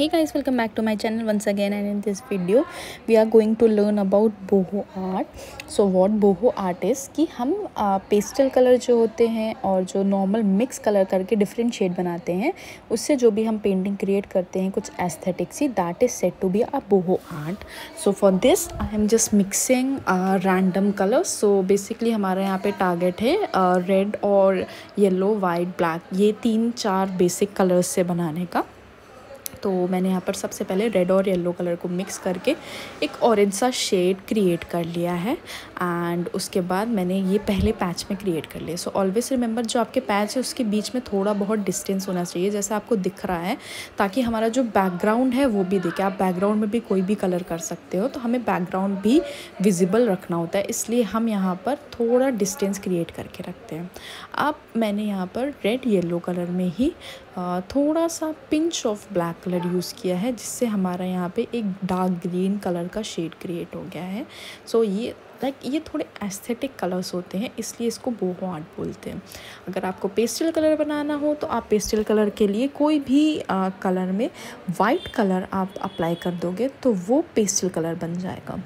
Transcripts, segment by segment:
hey guys welcome back to my channel once again and in this video we are going to learn about boho art. So what boho art is कि हम pastel colour जो होते हैं और जो normal mix colour करके different shade बनाते हैं उससे जो भी हम पेंटिंग क्रिएट करते हैं कुछ aesthetic C that is set to be a boho art so for this I am just mixing random colours so basically हमारे यहाँ पे टारगेट है रेड uh, और येलो वाइट ब्लैक ये तीन चार बेसिक कलर्स से बनाने का। तो मैंने यहाँ पर सबसे पहले रेड और येलो कलर को मिक्स करके एक ऑरेंज सा शेड क्रिएट कर लिया है। एंड उसके बाद मैंने ये पहले पैच में क्रिएट कर लिया। सो ऑलवेज रिमेंबर जो आपके पैच है, उसके बीच में थोड़ा बहुत डिस्टेंस होना चाहिए, जैसे आपको दिख रहा है, ताकि हमारा जो बैकग्राउंड है, वो भी दिखे। आप बैकग्राउंड में भी कोई भी कलर कर सकते हो तो हमें बैकग्राउंड भी विजिबल रखना होता है। इसलिए हम यहाँ पर थोड़ा डिस्टेंस क्रिएट करके रखते हैं। अब मैंने यहाँ पर रेड येलो कलर में ही थोड़ा सा pinch of black colour use किया है जिससे हमारा यहाँ पे एक डार्क ग्रीन कलर का शेड क्रिएट हो गया है। सो so, ये लाइक like, ये थोड़े एस्थेटिक कलर्स होते हैं इसलिए इसको बोहो आर्ट बोलते हैं। अगर आपको पेस्टल कलर बनाना हो तो आप पेस्टल कलर के लिए कोई भी आ, कलर में वाइट कलर आप अप्लाई कर दोगे तो वो पेस्टल कलर बन जाएगा।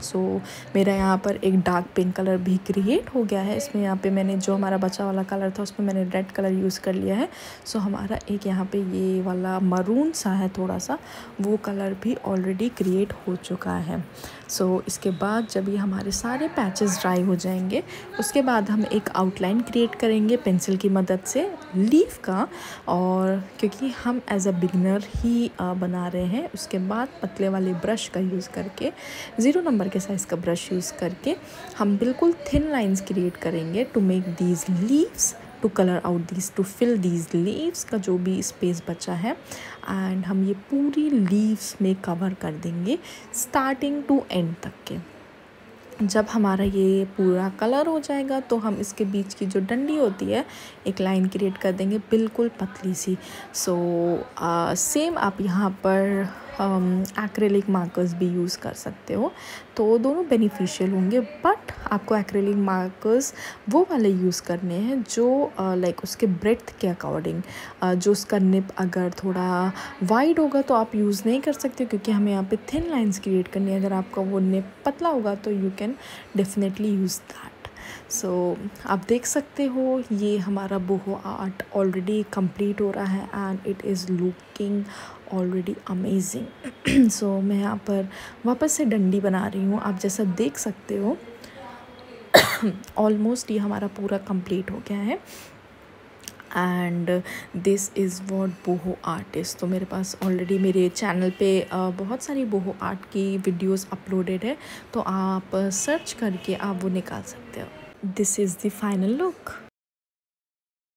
सो so, मेरा यहाँ पर एक डार्क पिंक कलर भी क्रिएट हो गया है। इसमें यहाँ पे मैंने जो हमारा बचा वाला कलर था उसमें मैंने रेड कलर यूज़ कर लिया है। सो so, हमारा एक यहाँ पे ये वाला मरून सा है थोड़ा सा वो कलर भी ऑलरेडी क्रिएट हो चुका है। सो so, इसके बाद जब ये हमारे सारे पैचेस ड्राई हो जाएँगे उसके बाद हम एक आउटलाइन क्रिएट करेंगे पेंसिल की मदद से लीफ का। और क्योंकि हम एज अ बिगनर ही बना रहे हैं उसके बाद पतले वाले ब्रश का यूज़ करके ज़ीरो नंबर के साइज़ का ब्रश यूज़ करके हम बिल्कुल थिन लाइंस क्रिएट करेंगे to make these leaves to colour out these to fill these leaves का जो भी स्पेस बचा है। एंड हम ये पूरी लीव्स में कवर कर देंगे स्टार्टिंग टू एंड तक के। जब हमारा ये पूरा कलर हो जाएगा तो हम इसके बीच की जो डंडी होती है एक लाइन क्रिएट कर देंगे बिल्कुल पतली सी। सो so, सेम uh, आप यहाँ पर एक्रेलिक मार्कर्स भी यूज़ कर सकते हो। तो दोनों बेनिफिशियल होंगे बट आपको एक्रेलिक मार्कर्स वो वाले यूज़ करने हैं जो लाइक उसके ब्रेथ के अकॉर्डिंग जो उसका निप अगर थोड़ा वाइड होगा तो आप यूज़ नहीं कर सकते क्योंकि हमें यहाँ पे थिन लाइंस क्रिएट करनी है। अगर आपका वो निप पतला होगा तो you can definitely use that so so, आप देख सकते हो ये हमारा बोहो आर्ट ऑलरेडी कंप्लीट हो रहा है and it is looking already amazing so मैं यहाँ पर वापस से डंडी बना रही हूँ। आप जैसा देख सकते हो ऑलमोस्ट ये हमारा पूरा कंप्लीट हो गया है। And this is what boho artist. तो मेरे पास ऑलरेडी मेरे चैनल पे बहुत सारी बोहो आर्ट की वीडियोस अपलोडेड है तो आप सर्च करके आप वो निकाल सकते हो। This is the final look